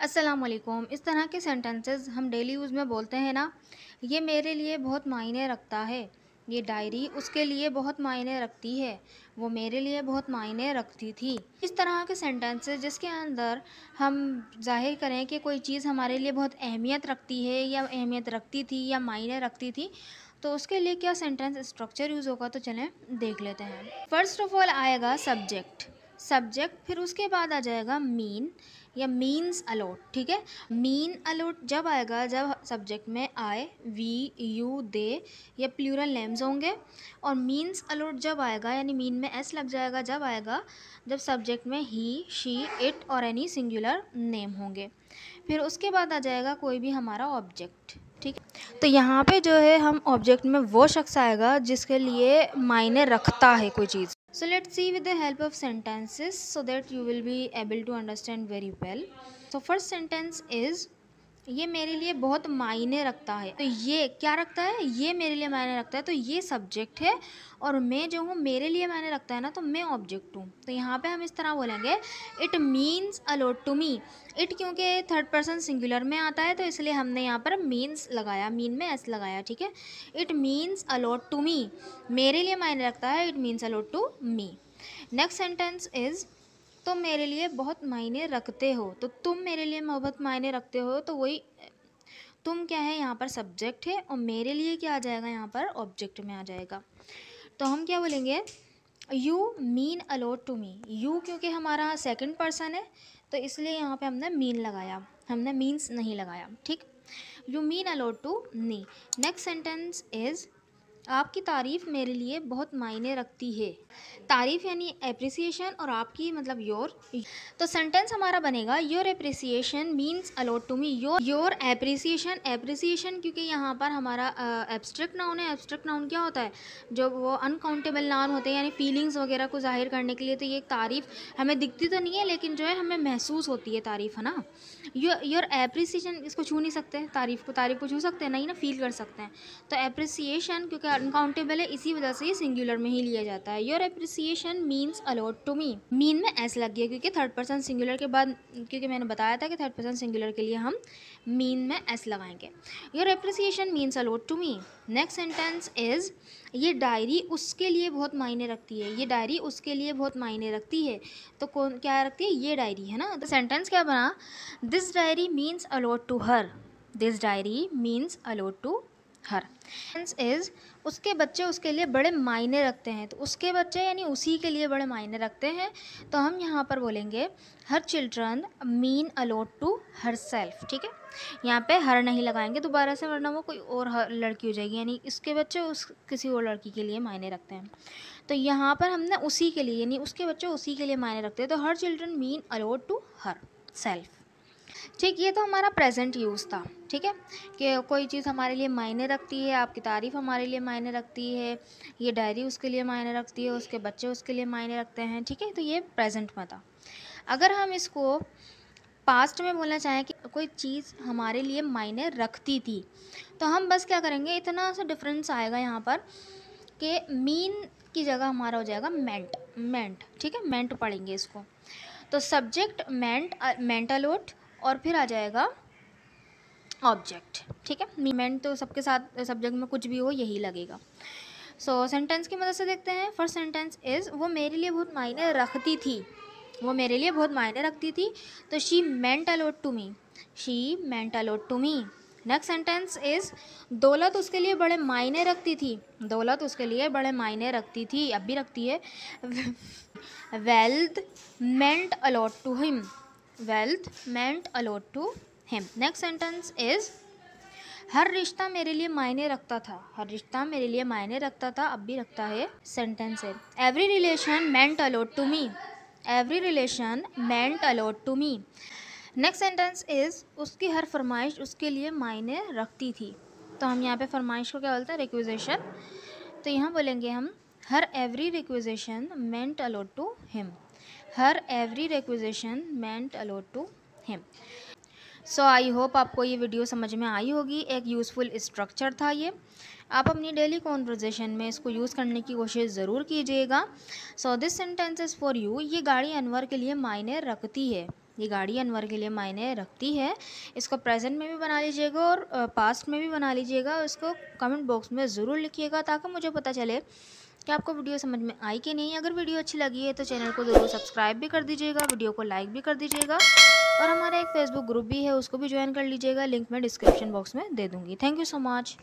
अस्सलाम वालेकुम इस तरह के सेंटेंसेस हम डेली यूज़ में बोलते हैं ना, ये मेरे लिए बहुत मायने रखता है। ये डायरी उसके लिए बहुत मायने रखती है। वो मेरे लिए बहुत मायने रखती थी। इस तरह के सेंटेंसेस जिसके अंदर हम ज़ाहिर करें कि कोई चीज़ हमारे लिए बहुत अहमियत रखती है या अहमियत रखती थी या मायने रखती थी तो उसके लिए क्या सेंटेंस स्ट्रक्चर यूज़ होगा तो चलें देख लेते हैं। फ़र्स्ट ऑफ़ ऑल आएगा सब्जेक्ट सब्जेक्ट फिर उसके बाद आ जाएगा मीन या मीन्स अलोट ठीक है? मीन अलोट जब आएगा, जब सब्जेक्ट में आए वी यू दे या प्लूरल नेम्स होंगे, और मीन्स अलोट जब आएगा, यानी मीन में एस लग जाएगा, जब आएगा, जब सब्जेक्ट में ही शी इट और एनी सिंगुलर नेम होंगे। फिर उसके बाद आ जाएगा कोई भी हमारा ऑब्जेक्ट ठीक तो यहाँ पे जो है, हम ऑब्जेक्ट में वो शख्स आएगा जिसके लिए मायने रखता है कोई चीज़। So let's see with the help of sentences so that you will be able to understand very well. So first sentence is ये मेरे लिए बहुत मायने रखता है। तो ये क्या रखता है? ये मेरे लिए मायने रखता है। तो ये सब्जेक्ट है और मैं जो हूँ, मेरे लिए मायने रखता है ना तो मैं ऑब्जेक्ट हूँ। तो यहाँ पे हम इस तरह बोलेंगे it means a lot to me it क्योंकि थर्ड पर्सन सिंगुलर में आता है तो इसलिए हमने यहाँ पर मीन्स लगाया मीन में एस लगाया, ठीक है? It means a lot to me मेरे लिए मायने रखता है it means a lot to me next sentence is तुम मेरे लिए बहुत मायने रखते हो। तो तुम मेरे लिए बहुत मायने रखते हो तो वही, तुम क्या है यहाँ पर सब्जेक्ट है और मेरे लिए क्या आ जाएगा यहाँ पर? ऑब्जेक्ट में आ जाएगा। तो हम क्या बोलेंगे? You mean a lot to me you क्योंकि हमारा सेकंड पर्सन है तो इसलिए यहाँ पे हमने मीन लगाया। हमने मीन्स नहीं लगाया, ठीक? You mean a lot to me next sentence is आपकी तारीफ़ मेरे लिए बहुत मायने रखती है। तारीफ़ यानी अप्रिसिएशन और आपकी मतलब योर तो सेंटेंस हमारा बनेगा your appreciation means a lot to me your your appreciation appreciation क्योंकि यहाँ पर हमारा एब्स्ट्रिक्ट नाउन है। एब्स्ट्रिक्ट नाउन क्या होता है? जो वो अनकाउंटेबल नाउन होते हैं यानी फीलिंग्स वगैरह को ज़ाहिर करने के लिए तो ये तारीफ़ हमें दिखती तो नहीं है, लेकिन जो है हमें महसूस होती है तारीफ़, है ना? योर योर अप्रिसिएशन इसको छू नहीं सकते, तारीफ़ को तारीफ़ को छू सकते हैं, नहीं ना? फील कर सकते हैं। तो अप्रिसिएशन क्योंकि अनकाउंटेबल है, इसी वजह से ये सिंगुलर में ही लिया जाता है। Your appreciation means a lot to me mean में एस लग गया, क्योंकि थर्ड पर्सन सिंगुलर के बाद, क्योंकि मैंने बताया था कि थर्ड पर्सन सिंगुलर के लिए हम मीन में एस लगाएँगे। Your appreciation means a lot to me next sentence is ये डायरी उसके लिए बहुत मायने रखती है। ये डायरी उसके लिए बहुत मायने रखती है। तो कौन, क्या रखती है? ये डायरी है ना? तो सेंटेंस क्या बना? This diary means a lot to her this diary means a lot to her. Is उसके बच्चे उसके लिए बड़े मायने रखते हैं। तो उसके बच्चे यानी उसी के लिए बड़े मायने रखते हैं। तो हम यहाँ पर बोलेंगे, her children mean a lot to herself ठीक है? यहाँ पे हर नहीं लगाएँगे, दोबारा से, वरना वो कोई और लड़की हो जाएगी। यानी इसके बच्चे उस, किसी और लड़की के लिए मायने रखते हैं। तो यहाँ पर हमने उसी के लिए, यानी उसके बच्चे उसी के लिए मायने रखते हैं। तो her children mean a lot to herself ठीक, ये तो हमारा प्रेजेंट यूज़ था, ठीक है? कि कोई चीज़ हमारे लिए मायने रखती है, आपकी तारीफ़ हमारे लिए मायने रखती है, ये डायरी उसके लिए मायने रखती है, उसके बच्चे उसके लिए मायने रखते हैं, ठीक है? तो ये प्रेजेंट में था। अगर हम इसको पास्ट में बोलना चाहें कि कोई चीज़ हमारे लिए मायने रखती थी तो हम बस क्या करेंगे, इतना सा डिफरेंस आएगा यहाँ पर कि मीन की जगह हमारा हो जाएगा मेंट मेंट ठीक है? मेंट पढ़ेंगे इसको। तो सब्जेक्ट मेंट मेंटलोट और फिर आ जाएगा ऑब्जेक्ट ठीक है? मीमेंट तो सबके साथ सब्जेक्ट में कुछ भी हो यही लगेगा। सो so, सेंटेंस की मदद से देखते हैं। फ़र्स्ट सेंटेंस इज़ वो मेरे लिए बहुत मायने रखती थी। वो मेरे लिए बहुत मायने रखती थी। तो she meant a lot to me she meant a lot to me next sentence is दौलत उसके लिए बड़े मायने रखती थी। दौलत उसके लिए बड़े मायने रखती थी। अब भी रखती है। Wealth meant a lot to him wealth meant a lot to him next sentence is हर रिश्ता मेरे लिए मायने रखता था। हर रिश्ता मेरे लिए मायने रखता था, अब भी रखता है। सेंटेंस है every relation meant a lot to me every relation meant a lot to me next sentence is उसकी हर फरमाइश उसके लिए मायने रखती थी। तो हम यहाँ पे फरमाइश को क्या बोलते हैं? रिक्वेजेशन तो यहाँ बोलेंगे हम, हर every requisition meant a lot to him her every requisition meant a lot to him so I hope आपको ये वीडियो समझ में आई होगी। एक यूज़फुल स्ट्रक्चर था ये। आप अपनी डेली कॉन्वर्जेशन में इसको यूज़ करने की कोशिश ज़रूर कीजिएगा। So this sentence is for you ये गाड़ी अनवर के लिए मायने रखती है। ये गाड़ी अनवर के लिए मायने रखती है। इसको प्रेजेंट में भी बना लीजिएगा और पास्ट में भी बना लीजिएगा। इसको कमेंट बॉक्स में ज़रूर लिखिएगा ताकि मुझे पता चले कि आपको वीडियो समझ में आई कि नहीं? अगर वीडियो अच्छी लगी है तो चैनल को ज़रूर सब्सक्राइब भी कर दीजिएगा, वीडियो को लाइक भी कर दीजिएगा और हमारा एक फेसबुक ग्रुप भी है, उसको भी ज्वाइन कर लीजिएगा। लिंक मैं डिस्क्रिप्शन बॉक्स में दे दूँगी। Thank you so much.